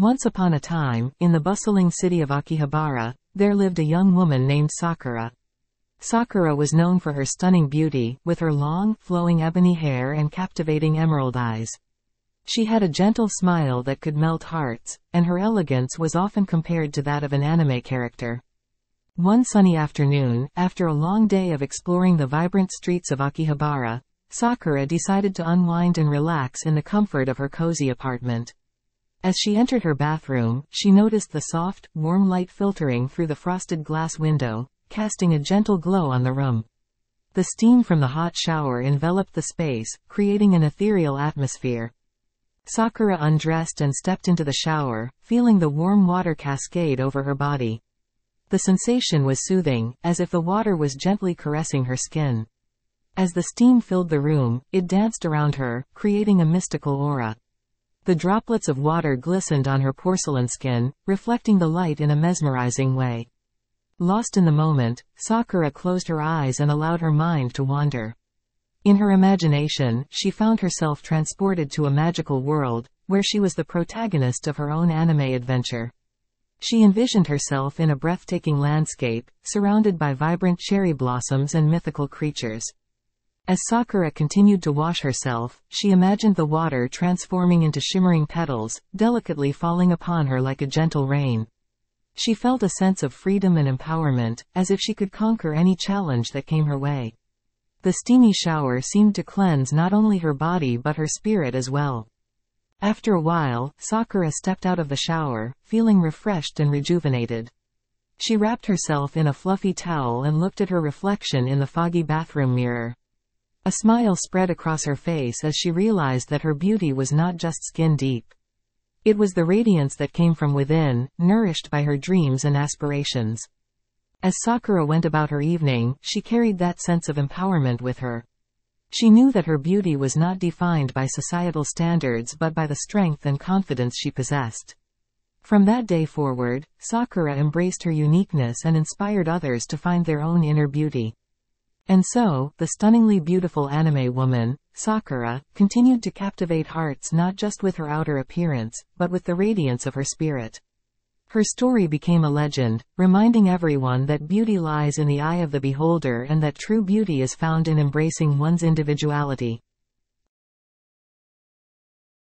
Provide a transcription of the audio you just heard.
Once upon a time, in the bustling city of Akihabara, there lived a young woman named Sakura. Sakura was known for her stunning beauty, with her long, flowing ebony hair and captivating emerald eyes. She had a gentle smile that could melt hearts, and her elegance was often compared to that of an anime character. One sunny afternoon, after a long day of exploring the vibrant streets of Akihabara, Sakura decided to unwind and relax in the comfort of her cozy apartment. As she entered her bathroom, she noticed the soft, warm light filtering through the frosted glass window, casting a gentle glow on the room. The steam from the hot shower enveloped the space, creating an ethereal atmosphere. Sakura undressed and stepped into the shower, feeling the warm water cascade over her body. The sensation was soothing, as if the water was gently caressing her skin. As the steam filled the room, it danced around her, creating a mystical aura. The droplets of water glistened on her porcelain skin, reflecting the light in a mesmerizing way. Lost in the moment, Sakura closed her eyes and allowed her mind to wander. In her imagination, she found herself transported to a magical world, where she was the protagonist of her own anime adventure. She envisioned herself in a breathtaking landscape, surrounded by vibrant cherry blossoms and mythical creatures. As Sakura continued to wash herself, she imagined the water transforming into shimmering petals, delicately falling upon her like a gentle rain. She felt a sense of freedom and empowerment, as if she could conquer any challenge that came her way. The steamy shower seemed to cleanse not only her body but her spirit as well. After a while, Sakura stepped out of the shower, feeling refreshed and rejuvenated. She wrapped herself in a fluffy towel and looked at her reflection in the foggy bathroom mirror. A smile spread across her face as she realized that her beauty was not just skin deep. It was the radiance that came from within, nourished by her dreams and aspirations. As Sakura went about her evening, she carried that sense of empowerment with her. She knew that her beauty was not defined by societal standards but by the strength and confidence she possessed. From that day forward, Sakura embraced her uniqueness and inspired others to find their own inner beauty. And so, the stunningly beautiful anime woman, Sakura, continued to captivate hearts not just with her outer appearance, but with the radiance of her spirit. Her story became a legend, reminding everyone that beauty lies in the eye of the beholder and that true beauty is found in embracing one's individuality.